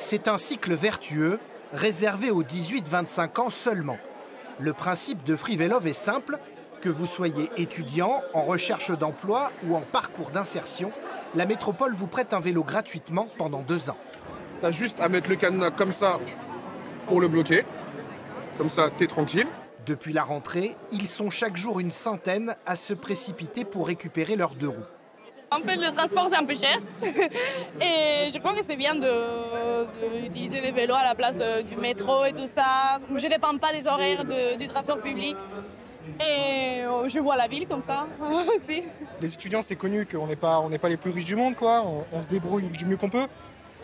C'est un cycle vertueux réservé aux 18-25 ans seulement. Le principe de Free est simple, que vous soyez étudiant, en recherche d'emploi ou en parcours d'insertion, la métropole vous prête un vélo gratuitement pendant deux ans. T'as juste à mettre le cadenas comme ça pour le bloquer. Comme ça, t'es tranquille. Depuis la rentrée, ils sont chaque jour une centaine à se précipiter pour récupérer leurs deux roues. En fait, le transport, c'est un peu cher. et je crois que c'est bien d'utiliser des vélos à la place du métro et tout ça. Je ne dépends pas des horaires du transport public. Et je vois la ville comme ça aussi. Les étudiants, c'est connu qu'on n'est pas, on pas les plus riches du monde, quoi. On, se débrouille du mieux qu'on peut.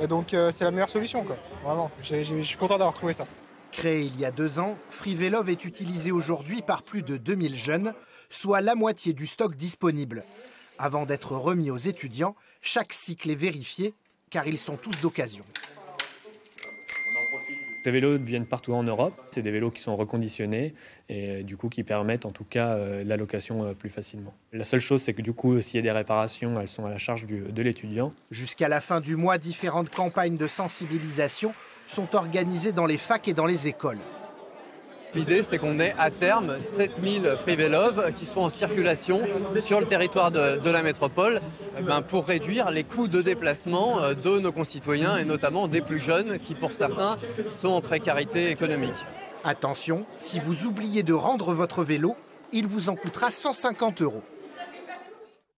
Et donc, euh, c'est la meilleure solution, quoi. Vraiment, je suis content d'avoir trouvé ça. Créé il y a deux ans, Freevelov est utilisé aujourd'hui par plus de 2000 jeunes, soit la moitié du stock disponible. Avant d'être remis aux étudiants, chaque cycle est vérifié, car ils sont tous d'occasion. Ces vélos viennent partout en Europe. C'est des vélos qui sont reconditionnés et euh, du coup qui permettent en tout cas euh, la location euh, plus facilement. La seule chose, c'est que du coup, s'il y a des réparations, elles sont à la charge de l'étudiant. Jusqu'à la fin du mois, différentes campagnes de sensibilisation sont organisées dans les facs et dans les écoles. L'idée, c'est qu'on ait à terme 7000 Freevelov qui sont en circulation sur le territoire de, la métropole eh ben, pour réduire les coûts de déplacement euh, de nos concitoyens et notamment des plus jeunes qui, pour certains, sont en précarité économique. Attention, si vous oubliez de rendre votre vélo, il vous en coûtera 150 euros.